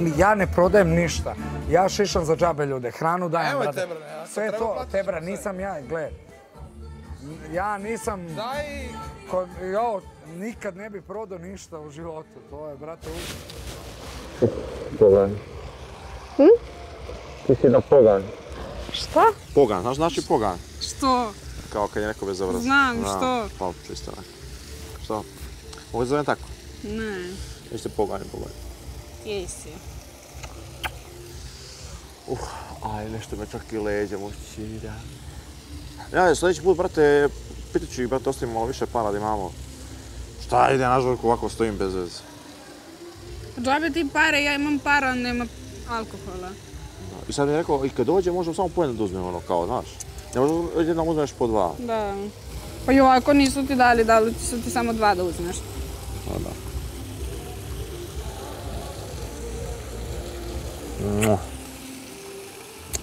ili ja ne prodajem ništa. Ja šišam za džabe ljude, hranu dajem, Nemoj brate. Tebra, ja sam Sve to, Tebra, nisam ja, gle. Ja nisam, Daj, ko, jo, nikad ne bi prodao ništa u životu. To je, brate, užas. Pogan. Ti si na pogan. Šta? Pogan, znaš znači pogan? Što? Kao kad je neko bezobrazan. Znam, Da, što? Pa, čisto ne. Što? Ovo zovem tako. Ne, Jeste pogani, pogani. Jesi. Uh, aj, nešto me čak i leđa muči, da. Ja, sljedeći put, brate, pitat ću ih, brate, ostavimo malo više para da imamo. Šta ide, na žurku ovako stojim bez veze. Džabe ti pare, ja imam para, nema alkohola. I sad mi je rekao, i kad dođe možemo samo po jedan da uzmemo, ono, kao, znaš. Ne možemo jednom uzmeš po dva. Da. Pa i ovako nisu ti dali, dali su ti samo dva da uzmeš. A, da.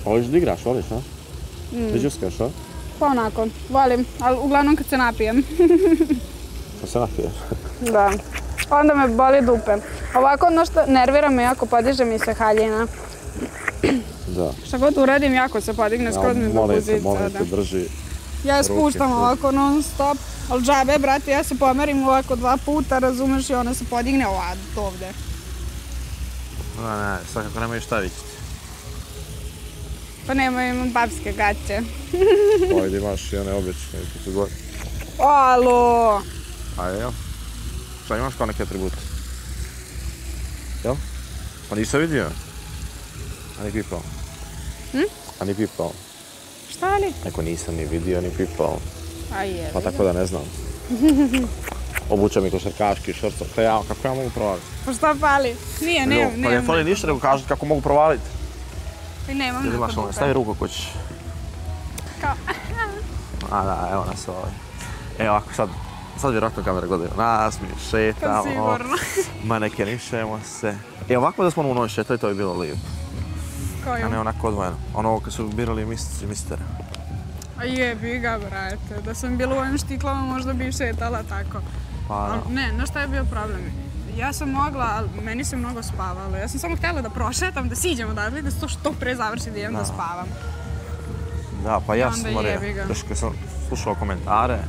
Voliš da igraš, voliš, a? Da džuskaš, a? Pa onako, volim, ali uglavnom kad se napijem. Što se napiješ? Da. Onda me boli dupe. Ovako ono što nervira me jako, podiže mi se haljina. Da. Šta god uradim, jako se podigne, skroz mi te, bubuzica. molim te, drži. Ja spuštam ovako non stop, ali džabe, brate, ja se pomerim ovako dva puta, razumeš, i ona se podigne ovad ovde. Ne, svakako nemaju šta vići. Pa nema, imam babske gaće. Ovdje imaš i one obične, koji su gore. Alo! A jel? Šta imaš kao neke atribute? Jel? Pa nisam vidio. A ni pipao. Hm? A ni pipao. Šta li? Neko nisam ni vidio, ni pipao. A je. Pa tako da ne znam. Obučem mi košarkaški šorco. Pa ja, kako ja mogu provaliti? Pa šta fali? Nije, ne, Jo, Pa ne fali ništa, nego kažete kako mogu provaliti. I nemam Jel imaš ono, dupe. stavi ruku ako ćeš. Kao, A da, evo nas ovaj. Evo ovako sad, sad vjerojatno kamere gledaju nas, mi šetamo. Pa sigurno. Manekenišemo se. E ovako da smo ono u noć šetali, to bi bilo lijepo. Koju? A ne onako odvojeno. Ono kad su birali mistici i mistere. A jebi ga, brate. Da sam bila u ovim štiklama, možda bi šetala tako. Pa ne, znaš šta je bio problem? Ja sam mogla, ali meni se mnogo spavalo. Ja sam samo htjela da prošetam, da siđem odatle i da se to što pre završi da idem da, Da. spavam. Da, pa ja sam kad sam slušao komentare,